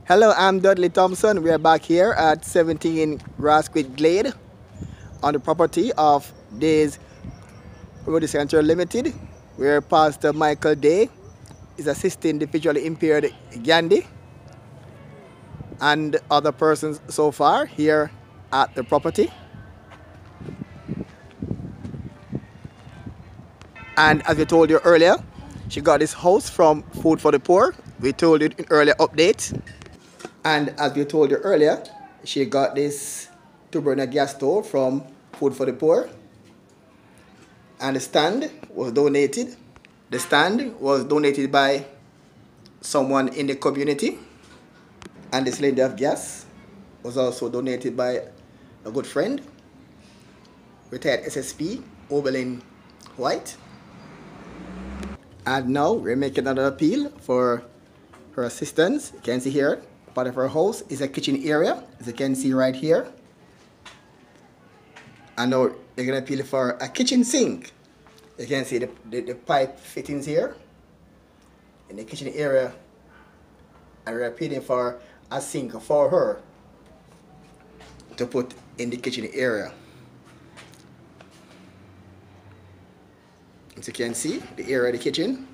Hello, I'm Dudley Thompson. We are back here at 17 Grasquith Glade on the property of Days Road Center Limited, where Pastor Michael Day is assisting the visually impaired Gandhi and other persons so far here at the property. And as we told you earlier, she got this house from Food for the Poor. We told you in earlier updates. And as we told you earlier, she got this two burner gas stove from Food for the Poor. And the stand was donated. The stand was donated by someone in the community. And the cylinder of gas was also donated by a good friend, retired SSP, Oberlin White. And now we're making another appeal for her assistance. You can see here, part of her house is a kitchen area, as you can see right here. And now they're gonna appeal for a kitchen sink. You can see the, the, the pipe fittings here in the kitchen area. And we're appealing for a sink for her to put in the kitchen area. As you can see, the area of the kitchen.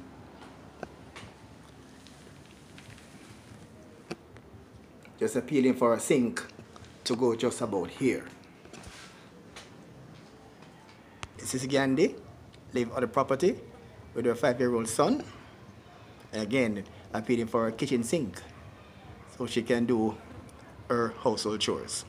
Just appealing for a sink to go just about here. This is Gandhi, live on the property with her five-year-old son. And again, appealing for a kitchen sink so she can do her household chores.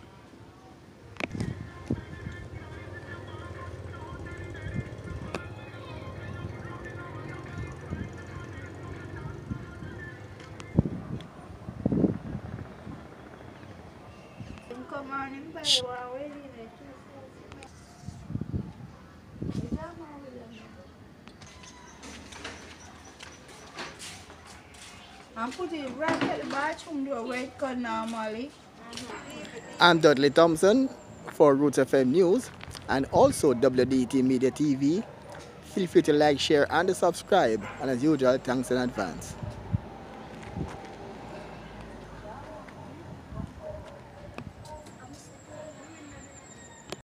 It right at the bathroom door where it normally. I'm Dudley Thompson for Roots FM News and also WDT Media TV. Feel free to like, share, and subscribe. And as usual, thanks in advance.